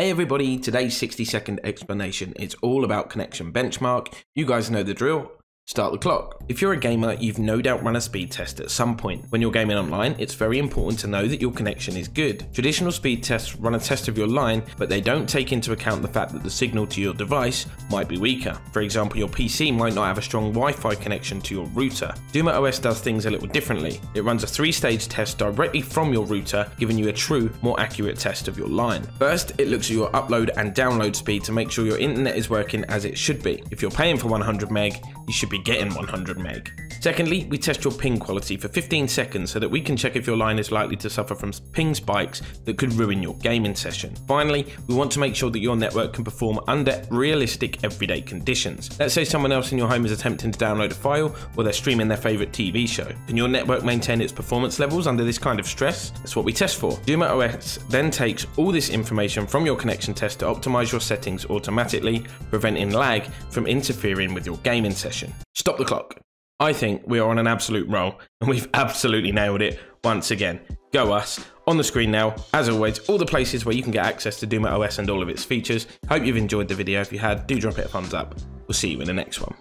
Hey everybody, today's 60 second explanation is all about connection benchmark. You guys know the drill. Start the clock. If you're a gamer, you've no doubt run a speed test at some point. When you're gaming online, it's very important to know that your connection is good. Traditional speed tests run a test of your line, but they don't take into account the fact that the signal to your device might be weaker. For example, your PC might not have a strong Wi-Fi connection to your router. Duma OS does things a little differently. It runs a three-stage test directly from your router, giving you a true, more accurate test of your line. First, it looks at your upload and download speed to make sure your internet is working as it should be. If you're paying for 100 meg, you should be getting 100 meg. Secondly, we test your ping quality for 15 seconds so that we can check if your line is likely to suffer from ping spikes that could ruin your gaming session. Finally, we want to make sure that your network can perform under realistic everyday conditions. Let's say someone else in your home is attempting to download a file or they're streaming their favorite TV show. Can your network maintain its performance levels under this kind of stress? That's what we test for. Duma OS then takes all this information from your connection test to optimize your settings automatically, preventing lag from interfering with your gaming session. Stop the clock. I think we are on an absolute roll and we've absolutely nailed it once again. Go us. On the screen now, as always, all the places where you can get access to Duma OS and all of its features. Hope you've enjoyed the video. If you had, do drop it a thumbs up. We'll see you in the next one.